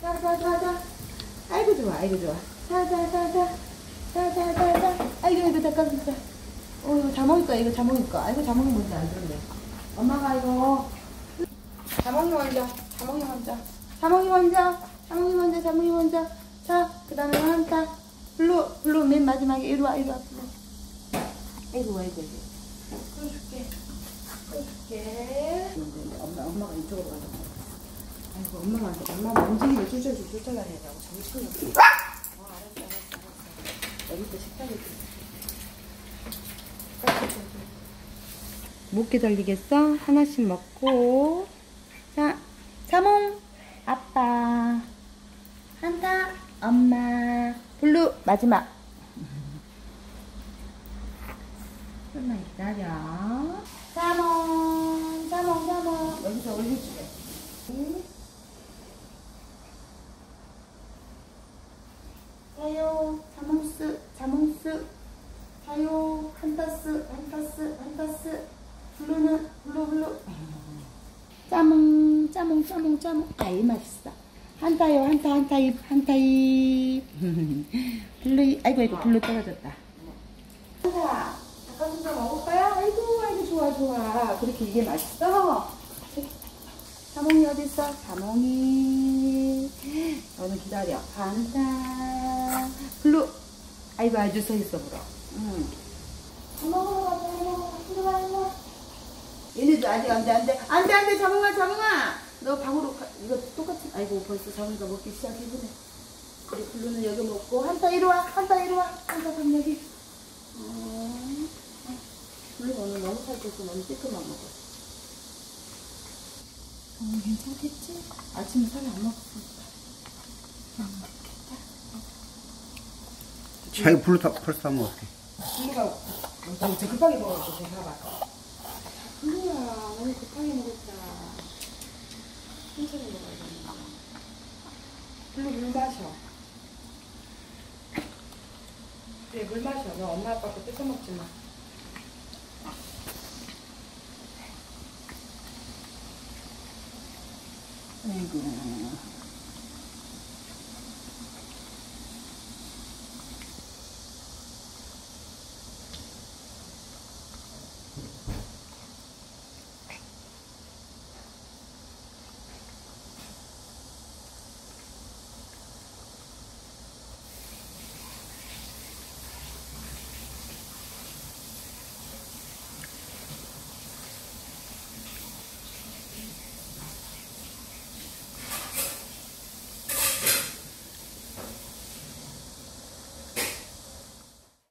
자, 자, 자, 자. 아이고, 좋아, 아이고, 좋아. 자, 자, 자, 자. 자, 자, 자, 자. 아이고, 이거 닭가슴살. 어, 이거 자몽이 거, 이거 자몽이 거. 아이고, 자몽이 뭔지 안 들었네. 엄마가 이거. 자몽이 먼저, 자몽이 먼저. 자몽이 먼저, 자몽이 먼저, 자몽이 먼저. 자, 그 다음에 한타. 블루, 블루 맨 마지막에 이리 와, 이리 와. 블루. 아이고, 아이고, 아이고. 끌어줄게. 끌어줄게. 근데 엄마, 엄마가 이쪽으로 가자. 아이고, 엄마가. 엄마가 움직이면 쫓아주, 쫓아다니라고 정신이 없어. 어, 알았어, 알았어, 알았어. 여기도 식탁에 못 기다리겠어? 하나씩 먹고. 자, 자몽, 아빠. 한타, 엄마. 블루, 마지막. 좀만 기다려. 자몽, 자몽, 자몽. 여기서 올려주래. 자요, 자몽스, 자몽스. 자요, 한타스, 한타스, 한타스. 블루는, 블루, 블루. 짜몽, 짜몽, 짜몽, 짜몽. 아이, 맛있어. 한타요, 한타, 한타 입, 한타 입. 블루, 입. 아이고, 아이고, 블루 떨어졌다. 한타, 닭가슴살 먹을까요? 아이고, 아이고, 좋아, 좋아. 그렇게 이게 맛있어? 자몽이 어딨어? 자몽이. 너는 기다려. 한타. 아이고, 아주 서 있어, 불어. 응. 얘네도 아직 안 돼, 안 돼. 안 돼, 안 돼, 자몽아, 자몽아. 너 방으로 가. 이거 똑같이. 아이고, 벌써 자몽이가 먹기 시작해보네. 우리 블루는 여기 먹고. 한타 이리 와, 한타 이리 와. 한타 좀 여기. 어. 블루가 오늘 너무 살쪄서 너무 찌끄만 먹어. 어, 괜찮겠지? 아침에 살이 안 먹었으니까. 자기 불로 타, 벌써 다 먹었대. 블루가 너무 저 급하게 먹었어, 제가 봐봐. 블루야, 너무 급하게 먹었다. 천천히 먹어야겠네. 블루 물 마셔. 그래, 물 마셔. 너 엄마 아빠 거 뺏어 먹지 마. 아이고.